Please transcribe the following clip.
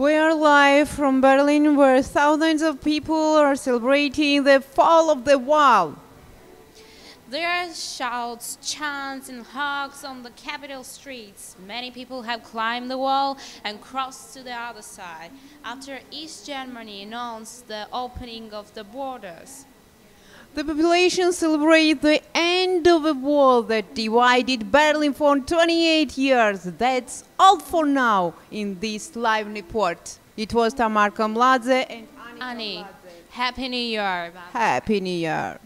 We are live from Berlin where thousands of people are celebrating the fall of the wall. There are shouts, chants, and hugs on the capital streets. Many people have climbed the wall and crossed to the other side after East Germany announced the opening of the borders. The population celebrates the end of a wall that divided Berlin for 28 years. That's all for now in this live report. It was Tamar Kamladze and Annika Annie, Happy New Year. Happy New Year.